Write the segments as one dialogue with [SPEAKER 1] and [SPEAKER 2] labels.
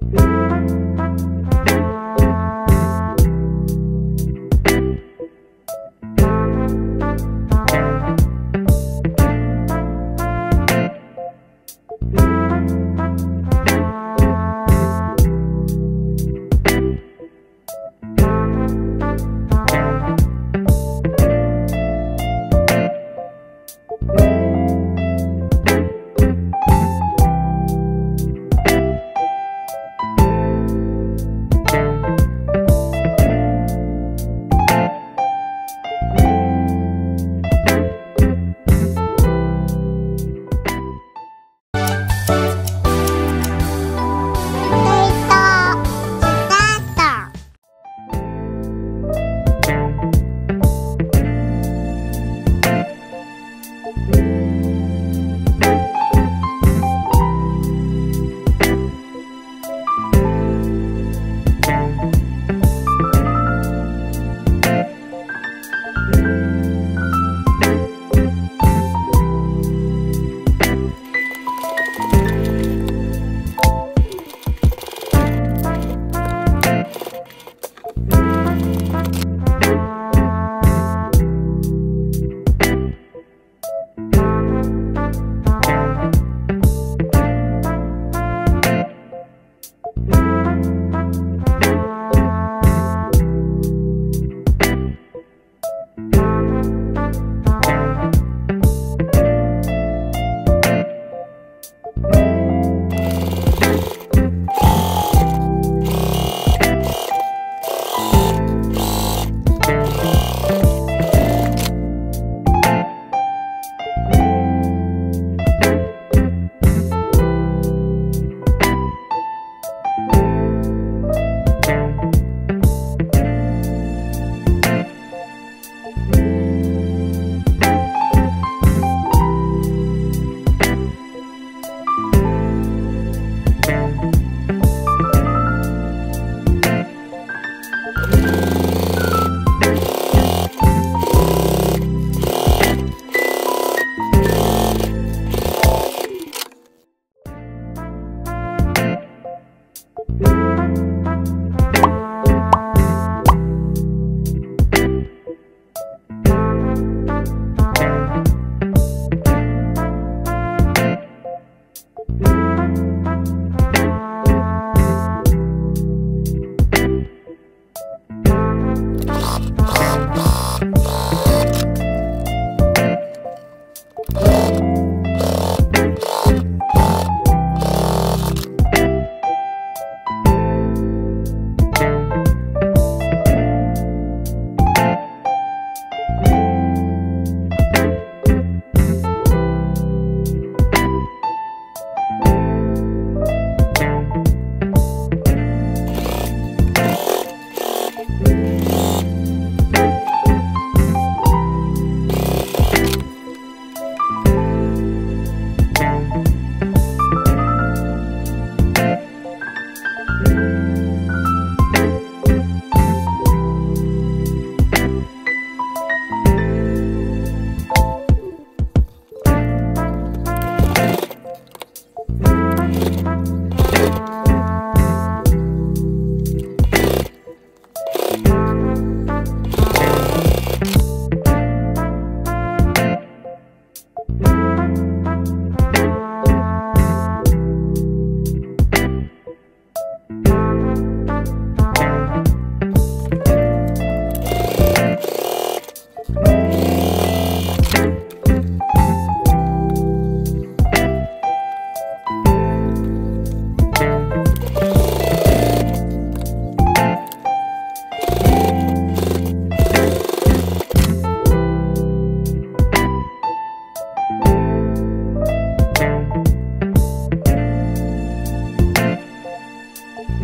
[SPEAKER 1] Thank you.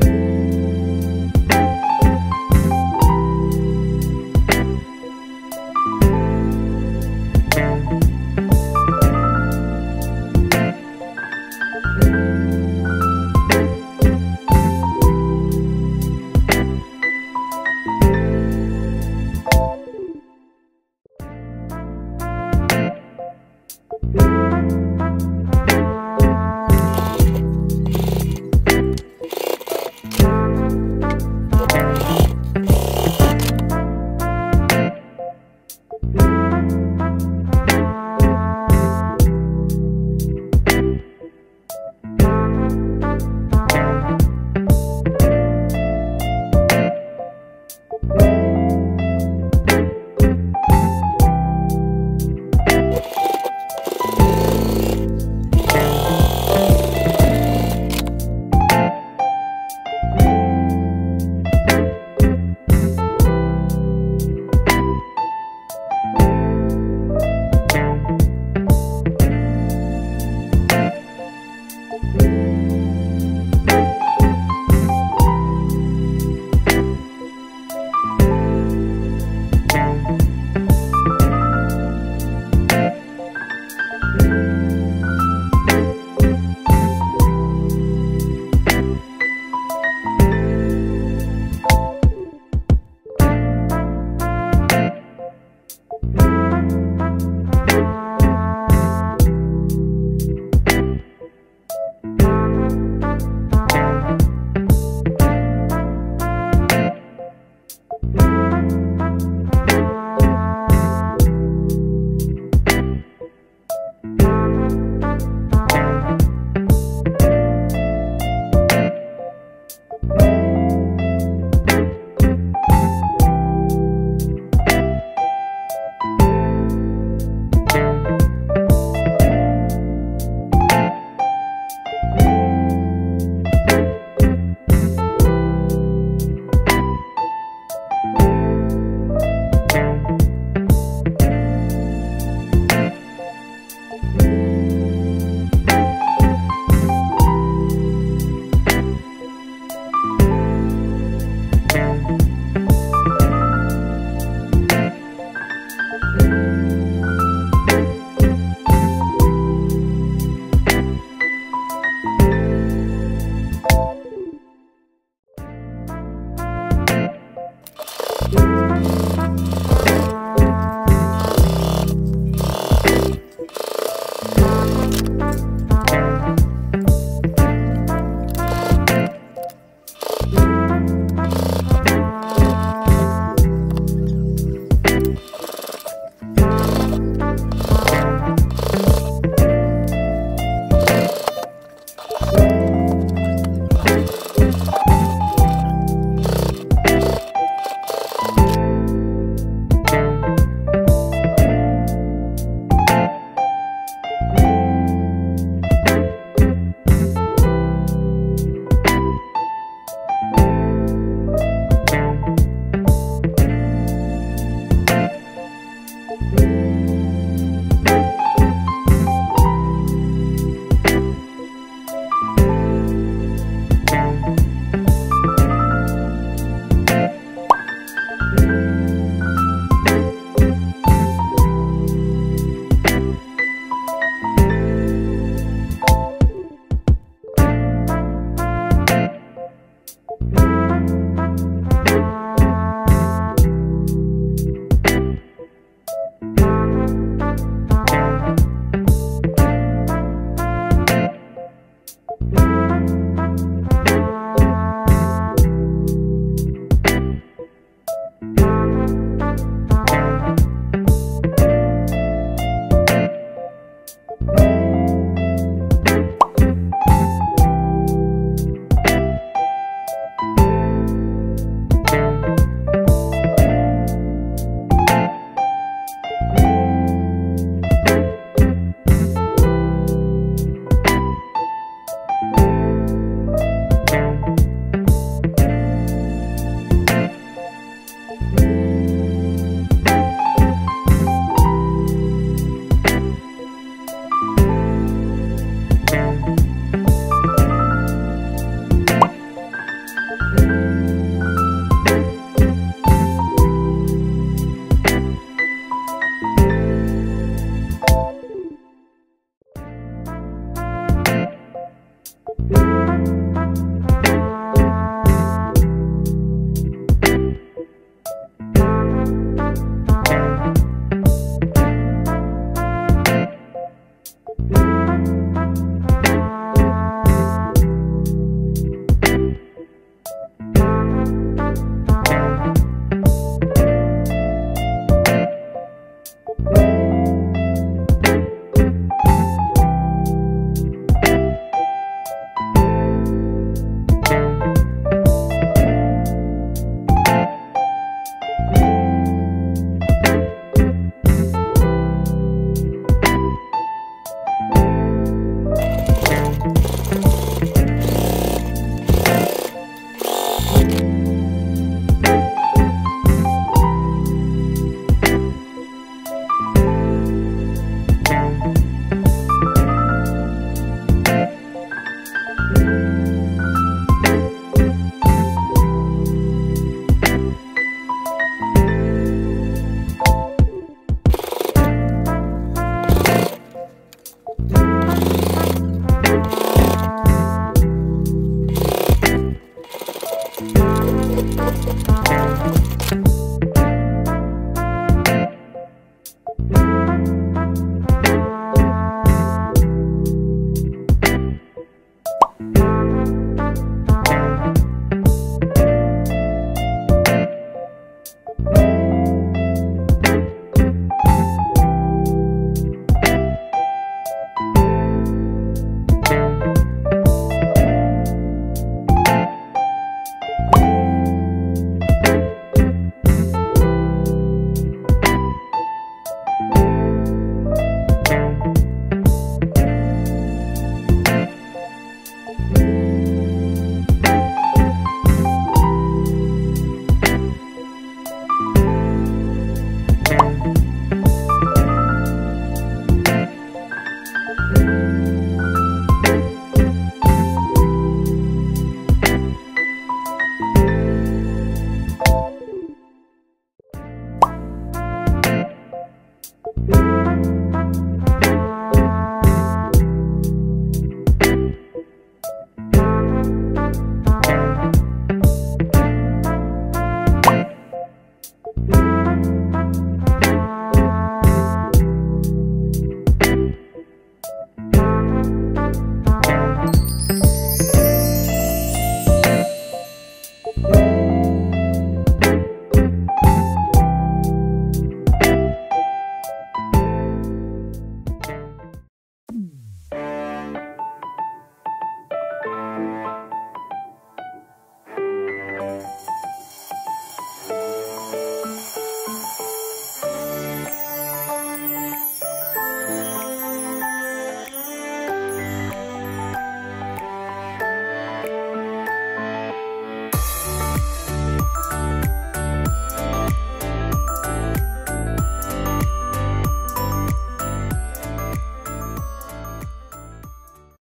[SPEAKER 2] you.